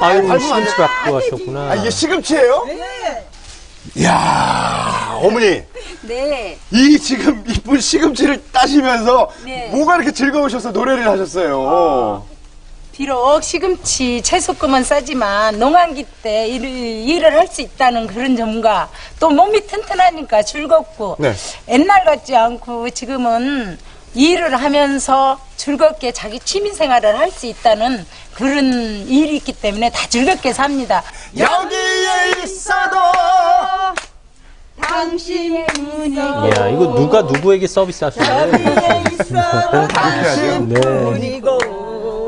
아유, 시금치. 갖고 가셨구나. 아, 이게 시금치예요? 네. 이야, 어머니. 네. 이 지금 이쁜 시금치를 따시면서 네. 뭐가 이렇게 즐거우셔서 노래를 하셨어요? 비록 시금치 채소금은 싸지만 농한기 때 일을, 일을 할 수 있다는 그런 점과 또 몸이 튼튼하니까 즐겁고 네. 옛날 같지 않고 지금은 일을 하면서 즐겁게 자기 취미 생활을 할 수 있다는 그런 일이 있기 때문에 다 즐겁게 삽니다. 여기에 있어도 당신의 눈이 이야, 이거 누가 누구에게 서비스 하신 거예요? 당신 네.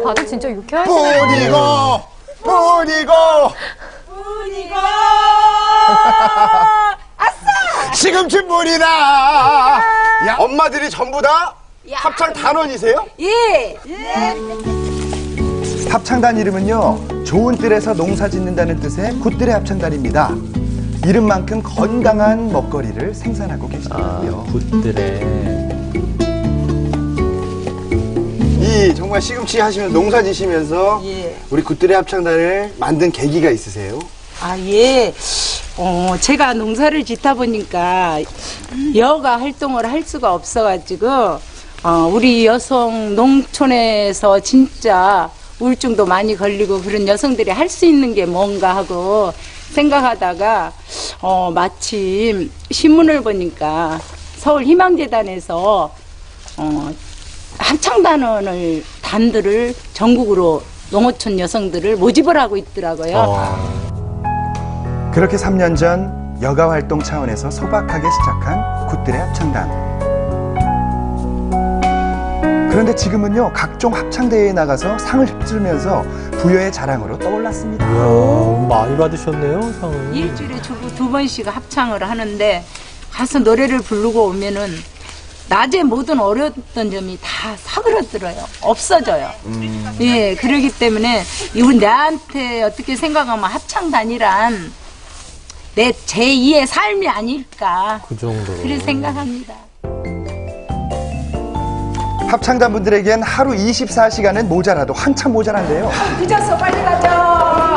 다들 진짜 유쾌하시네요. 뿐이고 뿐이고 뿐이고 시금치 뿐이다 야, 엄마들이 전부 다 합창 단원이세요? 예. 합창단 이름은요 좋은 뜰에서 농사 짓는다는 뜻의 굿뜰의 합창단입니다. 이름만큼 건강한 먹거리를 생산하고 아, 계시더라고요. 굿들의. 이 정말 시금치 하시면서 농사 지시면서 예. 우리 굿들의 합창단을 만든 계기가 있으세요? 아, 예. 어, 제가 농사를 짓다 보니까 여가 활동을 할 수가 없어가지고, 어, 우리 여성 농촌에서 진짜 우울증도 많이 걸리고 그런 여성들이 할 수 있는 게 뭔가 하고 생각하다가, 어, 마침 신문을 보니까 서울 희망재단에서, 어, 합창단원을, 단들을 전국으로 농어촌 여성들을 모집을 하고 있더라고요. 그렇게 3년 전 여가 활동 차원에서 소박하게 시작한 굿들의 합창단. 그런데 지금은요 각종 합창대회에 나가서 상을 휩쓸면서 부여의 자랑으로 떠올랐습니다. 이야, 많이 받으셨네요, 상을. 일주일에 두, 두 번씩 합창을 하는데 가서 노래를 부르고 오면은 낮에 모든 어려웠던 점이 다 사그러들어요. 없어져요. 예, 그러기 때문에 이건 나한테 어떻게 생각하면 합창단이란 내 제2의 삶이 아닐까. 그 정도로. 그렇게 생각합니다. 합창단 분들에겐 하루 24시간은 모자라도 한참 모자란데요. 늦었어, 빨리 가자.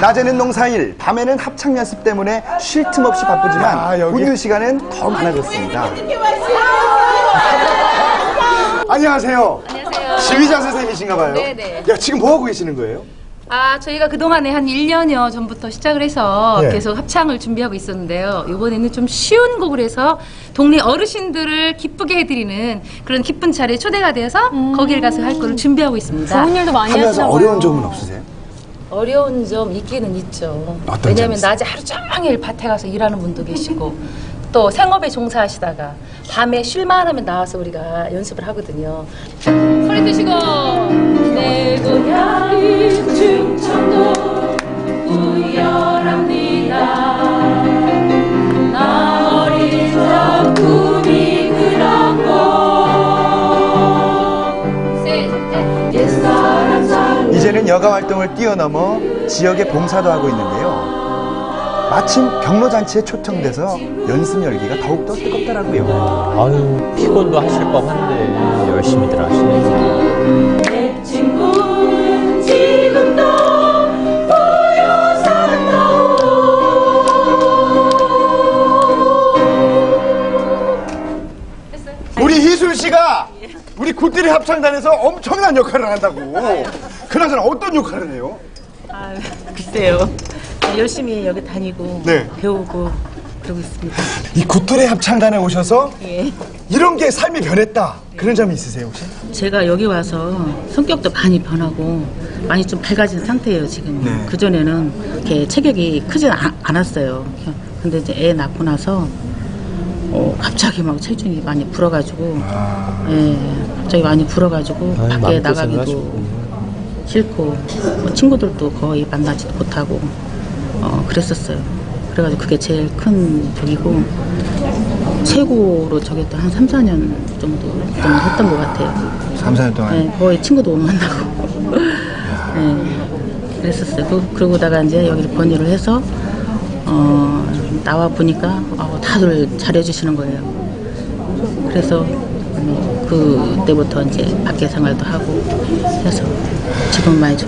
낮에는 농사일, 밤에는 합창 연습 때문에 쉴 틈 없이 바쁘지만 아, 여기? 웃는 시간은 더 많아졌습니다. 안녕하세요. 안녕하세요. 지휘자 선생님이신가 봐요. 네네. 야, 지금 뭐 하고 계시는 거예요? 아, 저희가 그동안에 한 1년여 전부터 시작을 해서 네. 계속 합창을 준비하고 있었는데요. 이번에는 좀 쉬운 곡을 해서 동네 어르신들을 기쁘게 해드리는 그런 기쁜 자리에 초대가 돼서 거기를 가서 할 거를 준비하고 있습니다. 좋은 일도 많이 하면서 하시나 봐요. 어려운 점은 없으세요? 어려운 점 있기는 있죠. 어떤 왜냐하면 점이 낮에 하루 종일 밭에 가서 일하는 분도 계시고 또 생업에 종사하시다가 밤에 쉴만 하면 나와서 우리가 연습을 하거든요. 소리 드시고 내 고향이 충청도 우열합니다. 나 어린 적 꿈이 그런 곳 옛사람 살 이제는 여가 활동을 뛰어넘어 지역에 봉사도 하고 있는데요. 마침 경로잔치에 초청돼서 연습 열기가 더욱더 뜨겁더라고요. 아유, 피곤도 하실 법한데 열심히들 하시네요. 우리 희순 씨가 우리 굿들의 합창단에서 엄청난 역할을 한다고. 그나저나 어떤 역할을 해요? 아, 글쎄요. 열심히 여기 다니고 네. 배우고 그러고 있습니다. 이 굿들의 합창단에 오셔서 예. 이런 게 삶이 변했다. 그런 점이 있으세요, 혹시? 제가 여기 와서 성격도 많이 변하고 많이 좀 밝아진 상태예요 지금. 네. 그 전에는 이렇게 체격이 크진 아- 않았어요. 근데 이제 애 낳고 나서 어, 갑자기 막 체중이 많이 불어가지고, 예, 갑자기 많이 불어가지고 아유, 밖에 나가기도. 싫고 뭐 친구들도 거의 만나지도 못하고 어, 그랬었어요. 그래가지고 그게 제일 큰 적이고 최고로 저기도 한 3, 4년 정도 좀 했던 것 같아요. 3, 4년 동안. 네, 거의 친구도 못 만나고 네, 그랬었어요. 그, 그러고다가 이제 여기를 번의를 해서 어, 나와 보니까 어, 다들 잘해주시는 거예요. 그래서 음, 그때부터 이제 밖에 생활도 하고 해서 지금 많이 좋.